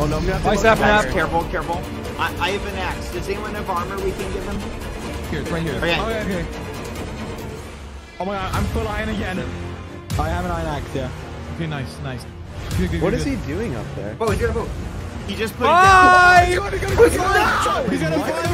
Oh no, I'm gonna have to Bye, go careful, careful. I, I have an axe. Does anyone have armor we can give him? Here, it's right here. Okay. Oh, Okay, okay. Oh my god, I'm full iron again. I have an iron axe, yeah. Okay, nice, nice. Good, good, What good, is he doing up there? Oh, he's gonna vote. He just put Bye! it down. He's got a fire machine. He's doing